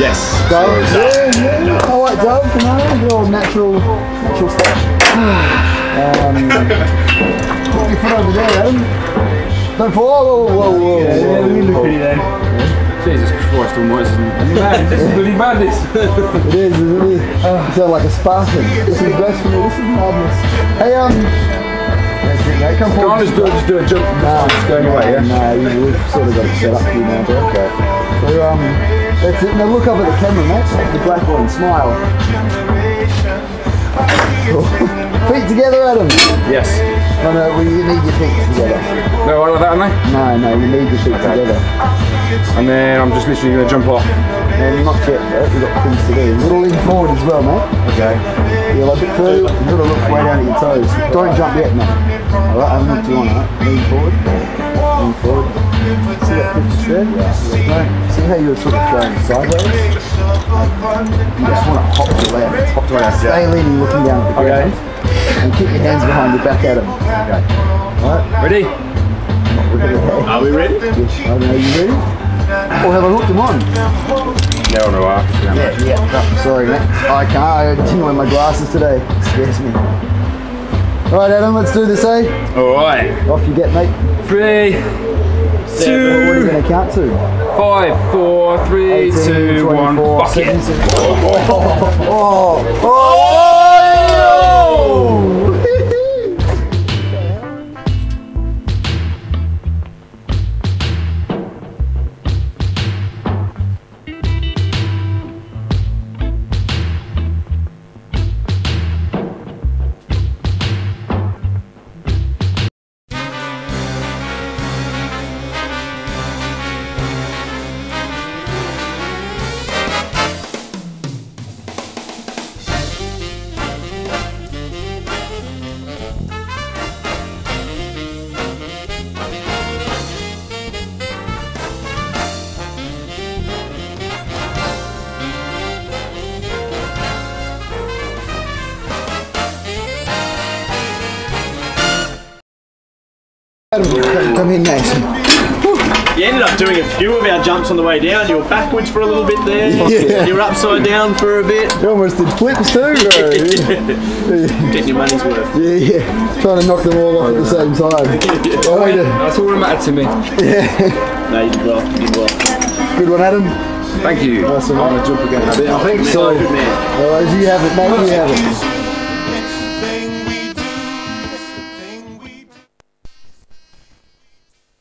Yes. Dove? Yeah, yeah. I like Dove, you know, your natural, natural stuff. um, put your foot over there, Adam. Don't fall. Whoa, whoa, whoa. whoa, you look whoa. pretty then. Jesus Christ almighty, this is mad. This is bloody madness. It is, isn't it? You sound like a Spartan. This is blasphemy, this is madness. Hey, um, that's it, mate. Come Can't just do, just do a jump. No, Just going away, yeah? No, you- we've sort of got it set up for you now, but okay. So, um, that's it. Now look up at the camera, mate. The black one. Smile. feet together, Adam. Yes. No, no, well, you need your feet together. No, I like that, mate. No, no, you need your feet together. And then I'm just literally going to jump off. No, not yet, mate. We've got things to do. A little lean forward as well, mate. Okay. Yeah, like a bit further. You've got to look way down at your toes. Don't jump yet, mate. Alright, I haven't looked you on? Lean forward. Lean forward. See that picture there? Right. See how you're sort of going sideways? You just want to hop to the left. Hop to my left, Stay yeah. leaning, looking down at the Okay. ground. And keep your hands behind your back at 'em. Okay. Alright? Ready? Are we ready? I don't know, you ready? Or have I hooked them on? No, no, I Yeah, yeah. No, sorry, mate. I can't. I didn't wear my glasses today. It scares me. All right, Adam. Let's do this, eh? Alright. Off you get, mate. Three, two. What are you going to count to? five, four, three, 18, two, one. Fuck it. 17. Oh, oh, oh, come in, Mason. You ended up doing a few of our jumps on the way down. You were backwards for a little bit there. Yeah. You were upside down for a bit. You almost did flips too, bro. Yeah, Getting your money's worth. yeah, yeah. Trying to knock them all off at the same time. Oh, wait That's all that mattered to me. No, you did well. You did well. Good one, Adam. Thank you. Nice Awesome, I'm mate. going to jump again. I think So, so. good man. You have it, mate. You have it.